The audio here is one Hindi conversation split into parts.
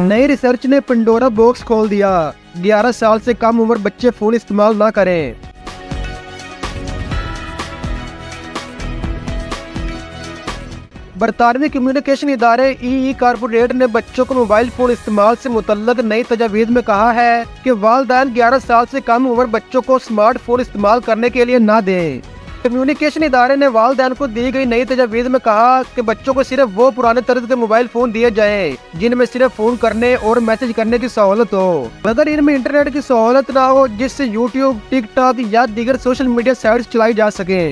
नई रिसर्च ने पंडोरा बॉक्स खोल दिया। 11 साल से कम उम्र बच्चे फ़ोन इस्तेमाल ना करें। बरतानवी कम्युनिकेशन इदारे ई ई कारपोरेट ने बच्चों को मोबाइल फ़ोन इस्तेमाल से मुतलक नई तजावीज़ में कहा है कि वालदेन 11 साल से कम उम्र बच्चों को स्मार्टफ़ोन इस्तेमाल करने के लिए ना दें। कम्युनिकेशन इदारे ने वालदेन को दी गई नई तजावीज़ में कहा कि बच्चों को सिर्फ़ वो पुराने तर्ज के मोबाइल फ़ोन दिए जाए, जिनमें सिर्फ़ फ़ोन करने और मैसेज करने की सहूलत हो। अगर इनमें इंटरनेट की सहूलत ना हो, जिससे यूट्यूब टिकटॉक या दीगर सोशल मीडिया साइट चलाई जा सके।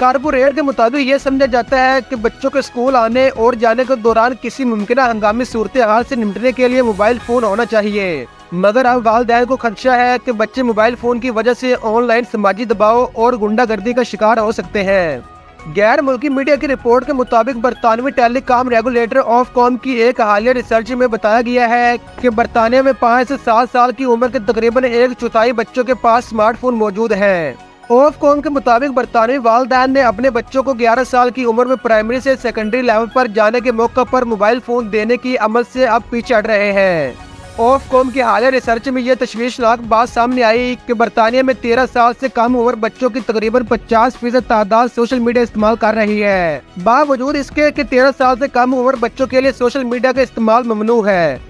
कारपोरेट के मुताबिक ये समझा जाता है कि बच्चों के स्कूल आने और जाने के दौरान किसी मुमकिन हंगामी सूरत हाल से निपटने के लिए मोबाइल फ़ोन होना चाहिए। मगर अब वालदेन को खदशा है कि बच्चे मोबाइल फ़ोन की वजह से ऑनलाइन समाजी दबाव और गुंडागर्दी का शिकार हो सकते हैं। गैर मुल्की मीडिया की रिपोर्ट के मुताबिक बरतानवी टेलीकॉम रेगुलेटर ऑफ़ कॉम की एक हालिया रिसर्च में बताया गया है कि बरतानिया में पाँच से सात साल की उम्र के तकरीबन एक चौथाई बच्चों के पास स्मार्टफ़ोन मौजूद है। ऑफ़ कॉम के मुताबिक बरतानवी वालदेन ने अपने बच्चों को 11 साल की उम्र में प्राइमरी से सेकेंडरी लेवल पर जाने के मौके पर मोबाइल फ़ोन देने की अमल से अब पीछे हट रहे हैं। ऑफ़ कॉम के हाल रिसर्च में यह तश्वीशनाक बात सामने आई। कि बरतानिया में 13 साल से कम उम्र बच्चों की तकरीबन 50 फ़ीसद तादाद सोशल मीडिया इस्तेमाल कर रही है। बावजूद इसके कि 13 साल से कम उम्र बच्चों के लिए सोशल मीडिया का इस्तेमाल ममनू है।